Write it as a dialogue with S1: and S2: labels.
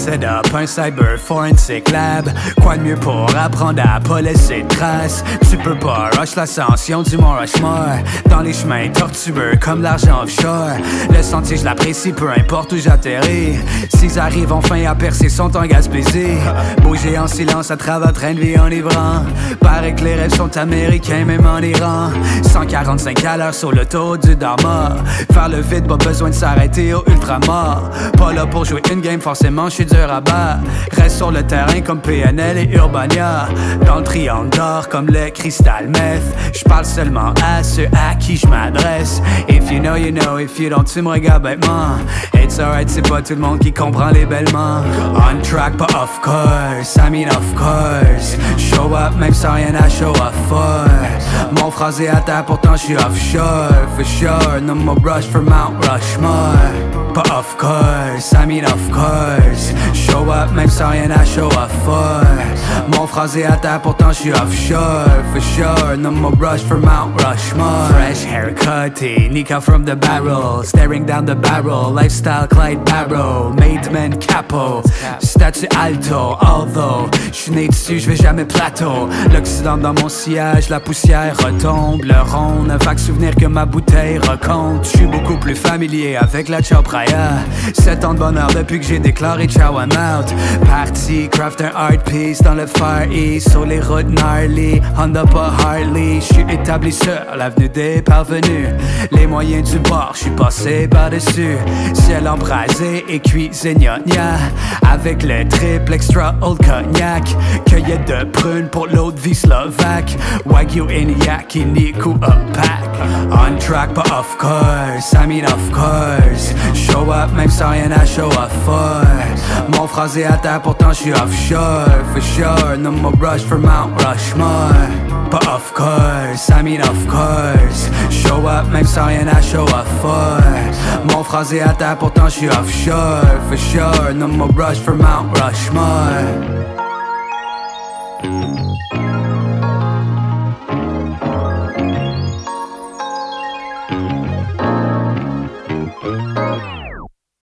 S1: Set up un cyber forensic lab. Quoi de mieux pour apprendre à pas laisser de traces? Tu peux pas rush l'ascension du Mont Rushmore. Dans les chemins tortueux comme l'argent offshore. Le sentier je l'apprécie peu importe où j'atterris. S'ils arrivent enfin à percer son temps gaspésé Bouger en silence à travers train de vie enivrant Paraît que les rêves sont américains même en Iran. 145 à l'heure sur le taux du Dharma. Faire le vide, pas besoin de s'arrêter au ultramar. Pas là pour jouer une game, forcément je suis Reste sur le terrain comme PNL et Urbania. Dans le triangle d'or comme le cristal meth. Je parle seulement à ceux à qui je m'adresse. If you know, you know, if you don't, tu me regardes bêtement. It's alright, c'est pas tout le monde qui comprend les bêlements On track, pas of course, I mean of course. Show up, même sans rien à show off for. Mon phrasé à terre, pourtant je suis offshore. For sure, no more brush for Mount Rushmore Pas of course, I mean of course. Show up, même sans rien à show off for. Mon phrasé à terre, pourtant je suis offshore For sure, no more brush for Mount Rushmore. Fresh haircut Nika from the barrel. Staring down the barrel, lifestyle Clyde Barrow. Made man capo, statue alto. Although, j'suis né dessus, j'vais jamais plateau. L'Occident dans mon sillage, la poussière retombe. Le rond, un vague souvenir que ma bouteille raconte J'suis beaucoup plus familier avec la Chopraya Sept ans de bonheur depuis que j'ai déclaré ciao I'm out. Parti, craft un art piece dans le Far East Sur les routes gnarly, Honda pas Harley. J'suis établi sur l'avenue des parvenus. Les moyens du bord, j'suis passé par-dessus. Ciel embrasé et cuisine gnogna Avec le triple extra old cognac. Cueillette de prunes pour l'autre vie slovaque. Wagyu Eniak, Niku opaque track, but of course, I mean of course. Show up, même sans rien à show off for. Mon phrasé à terre, pourtant j'suis offshore For sure, no more rush for Mount Rushmore. But of course, I mean of course. Show up, même sans rien à show off for. Mon phrasé à terre, pourtant j'suis offshore For sure, no more rush for Mount Rushmore